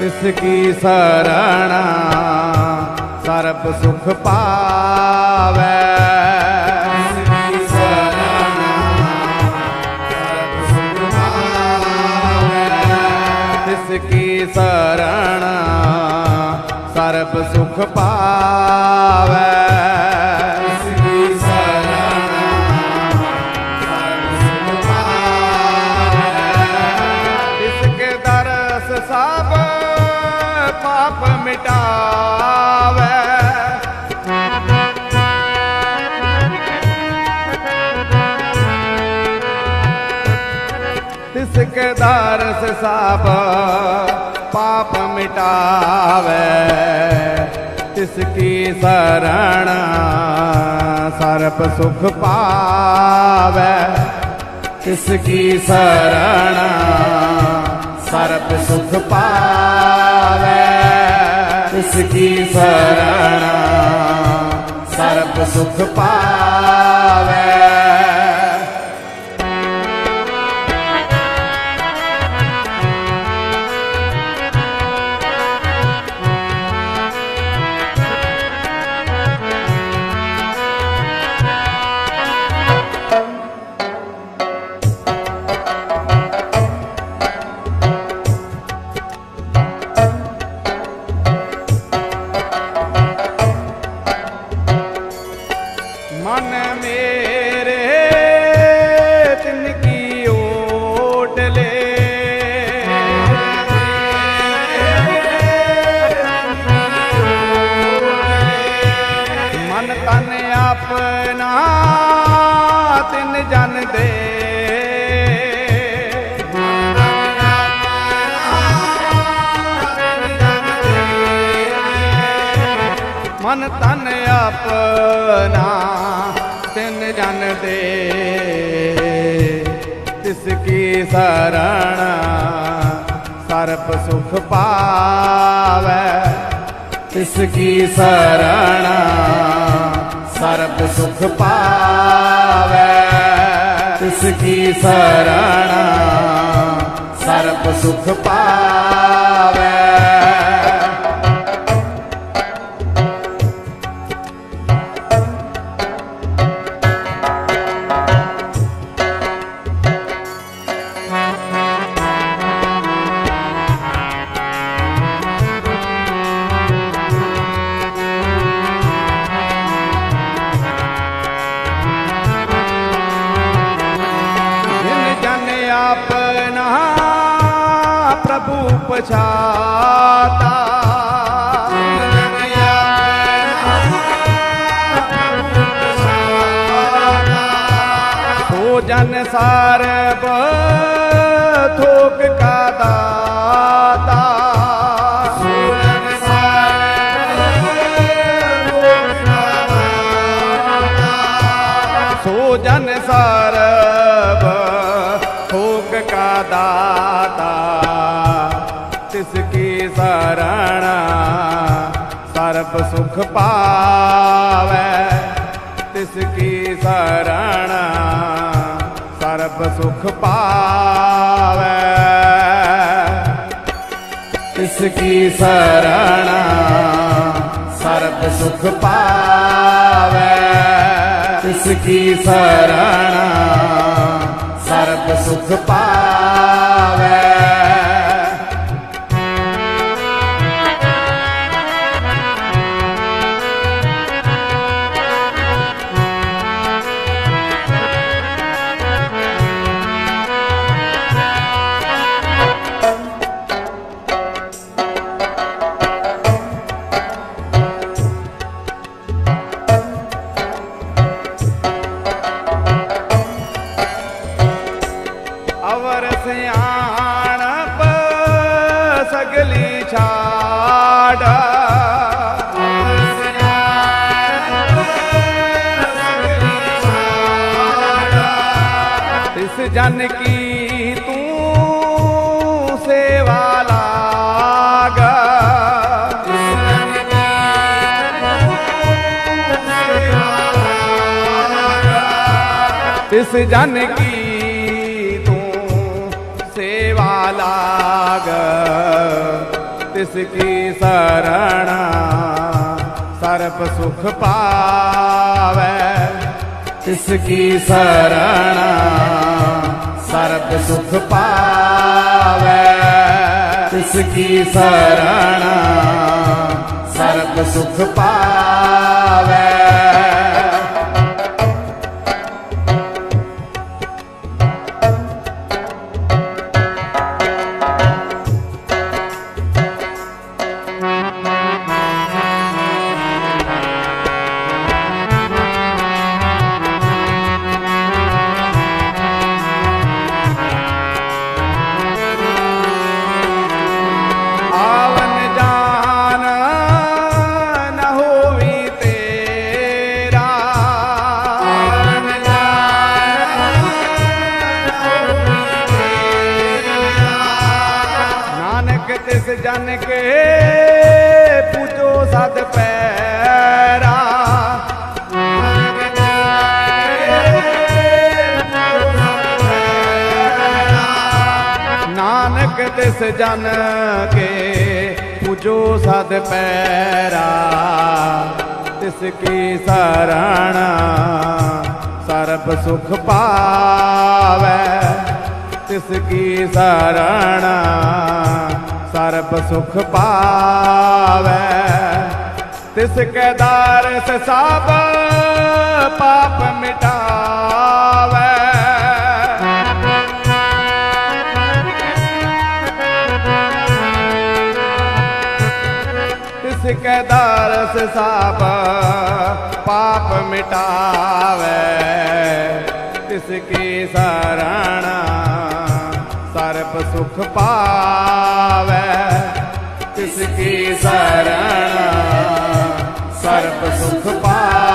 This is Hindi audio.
तिसकी शरण सर्प सुख पावे। इसकी शरण सर्प सुख पावे। पाप मिटावे। इसके दरस सब पाप मिटावे। इसकी शरण सर्प सुख पावे। इसकी शरण सर्प सुख पावे। इसकी शरण सर्प सुख पावे ਕੋਟਲੇ ਮਨ ਤਨ ਆਪਣਾ ਤਿੰਨ ਜਾਣਦੇ ਮਨ ਤਨ ਆਪਣਾ ਤਿੰਨ ਜਾਣਦੇ तिसकी शरण, सर्प सुख पावे। जिसकी शरण, सर्प सुख पावे। जिसकी शरण, सर्प सुख पावे। अपना प्रभु पछाता। तो सार सर्व सर्प सुख पावे, तिसकी शरण सर्प सुख पावे। तिसकी शरण सर्प सुख पावे, तिसकी शरण सर्प सुख पावे। ਜਨ ਕੀ ਤੂੰ ਸੇਵਾ ਲਾਗਾ। ਤਿਸ ਜਨ ਕੀ ਤੂੰ ਸੇਵਾ ਲਾਗ। ਤਿਸ ਕੀ ਸਰਣਾ ਸਰਬ ਸੁਖ ਪਾਵੇ। ਤਿਸ ਕੀ सर्प सुख पावे। तिसकी शरण सर्व सुख पावे? ਜਨ ਕੇ ਪੂਜੋ ਸਤ ਪੈਰਾ। ਨਾਨਕ ਤਿਸ ਜਨ ਕੇ ਪੂਜੋ ਸਤ ਪੈਰਾ। ਤਿਸ ਕੀ ਸਰਣ ਸਰਬ ਸੁਖ ਪਾਵੇ। ਤਿਸ ਕੀ ਸਰਣਾ सर्ब सुख पावे। तिसके दार से सब पाप मिटावे। तिसके दरस साप पाप मिटावे। तिसकी शरण सर्प सुख पावे तिसकी शरण सर्प सुख पावे